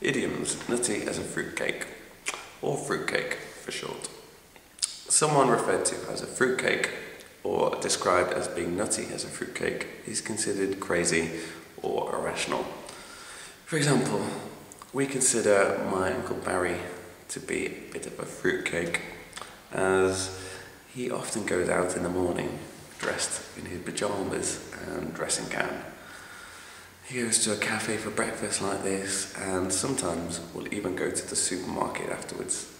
Idioms nutty as a fruitcake, or fruitcake for short. Someone referred to as a fruitcake or described as being nutty as a fruitcake is considered crazy or irrational. For example, we consider my Uncle Barry to be a bit of a fruitcake as he often goes out in the morning dressed in his pyjamas and dressing gown. He goes to a cafe for breakfast like this and sometimes will even go to the supermarket afterwards